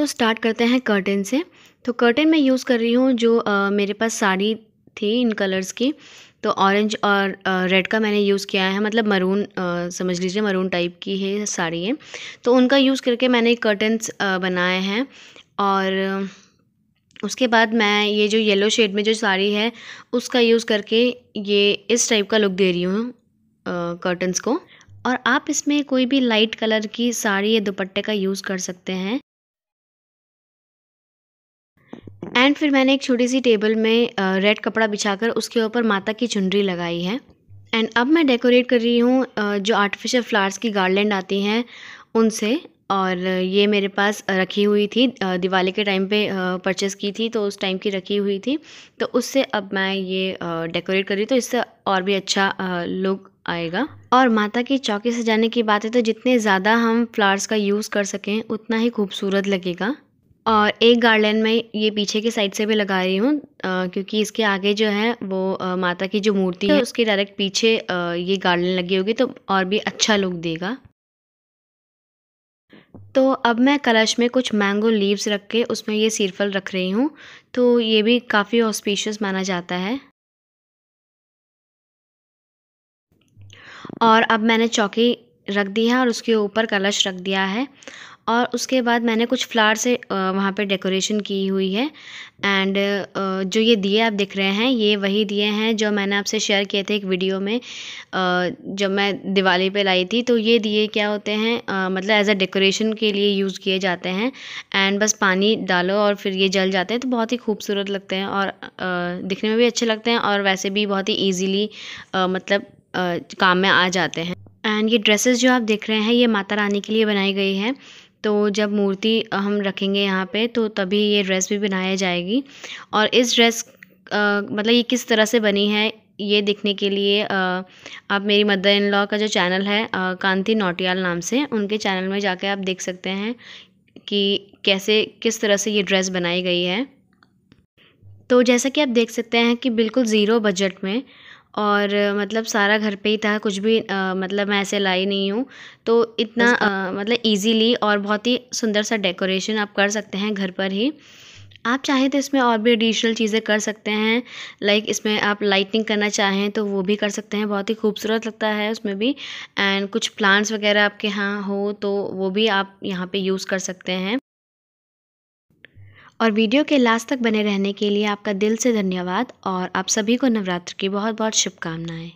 तो स्टार्ट करते हैं कर्टन से। तो कर्टन मैं यूज़ कर रही हूँ जो आ, मेरे पास साड़ी थी इन कलर्स की। तो ऑरेंज और रेड का मैंने यूज़ किया है। मतलब मरून समझ लीजिए मरून टाइप की है साड़ी है तो उनका यूज़ करके मैंने कर्टन्स बनाए हैं। और उसके बाद मैं ये जो येलो शेड में जो साड़ी है उसका यूज़ करके ये इस टाइप का लुक दे रही हूँ कर्टन्स को। और आप इसमें कोई भी लाइट कलर की साड़ी या दुपट्टे का यूज़ कर सकते हैं। एंड फिर मैंने एक छोटी सी टेबल में रेड कपड़ा बिछाकर उसके ऊपर माता की चुनरी लगाई है। एंड अब मैं डेकोरेट कर रही हूँ जो आर्टिफिशियल फ्लावर्स की गार्लैंड आती हैं उनसे। और ये मेरे पास रखी हुई थी दिवाली के टाइम पे परचेज़ की थी तो उस टाइम की रखी हुई थी। तो उससे अब मैं ये डेकोरेट कर रही तो इससे और भी अच्छा लुक आएगा। और माता की चौकी सजाने की बात है तो जितने ज़्यादा हम फ्लावर्स का यूज़ कर सकें, उतना ही खूबसूरत लगेगा। और एक गार्डन में ये पीछे की साइड से भी लगा रही हूँ क्योंकि इसके आगे जो है वो आ, माता की जो मूर्ति है उसके डायरेक्ट पीछे आ, ये गार्डन लगी होगी तो और भी अच्छा लुक देगा। तो अब मैं कलश में कुछ मैंगो लीव्स रख के उसमें ये सीरफल रख रही हूँ तो ये भी काफ़ी ऑस्पिशियस माना जाता है। और अब मैंने चौकी रख दी है और उसके ऊपर कलश रख दिया है। और उसके बाद मैंने कुछ फ्लावर से वहाँ पे डेकोरेशन की हुई है। एंड जो ये दिए आप देख रहे हैं, ये वही दिए हैं जो मैंने आपसे शेयर किए थे एक वीडियो में। जब मैं दिवाली पे लाई थी तो ये दिए क्या होते हैं मतलब एज अ डेकोरेशन के लिए यूज़ किए जाते हैं। एंड बस पानी डालो और फिर ये जल जाते हैं तो बहुत ही खूबसूरत लगते हैं और दिखने में भी अच्छे लगते हैं और वैसे भी बहुत ही ईजीली मतलब काम में आ जाते हैं। एंड ये ड्रेसेस जो आप देख रहे हैं, ये माता रानी के लिए बनाई गई है। तो जब मूर्ति हम रखेंगे यहाँ पे तो तभी ये ड्रेस भी बनाया जाएगी। और इस ड्रेस मतलब ये किस तरह से बनी है ये देखने के लिए आ, आप मेरी मदर इन लॉ का जो चैनल है आ, कांति नोटियाल नाम से उनके चैनल में जाके आप देख सकते हैं कि कैसे किस तरह से ये ड्रेस बनाई गई है। तो जैसा कि आप देख सकते हैं कि बिल्कुल ज़ीरो बजट में और मतलब सारा घर पे ही था कुछ भी आ, मतलब मैं ऐसे लाई नहीं हूँ। तो इतना आ, मतलब इजीली और बहुत ही सुंदर सा डेकोरेशन आप कर सकते हैं घर पर ही। आप चाहें तो इसमें और भी एडिशनल चीज़ें कर सकते हैं लाइक इसमें आप लाइटिंग करना चाहें तो वो भी कर सकते हैं बहुत ही खूबसूरत लगता है उसमें भी। एंड कुछ प्लांट्स वगैरह आपके यहाँ हो तो वो भी आप यहाँ पे यूज़ कर सकते हैं। और वीडियो के लास्ट तक बने रहने के लिए आपका दिल से धन्यवाद और आप सभी को नवरात्र की बहुत बहुत शुभकामनाएँ।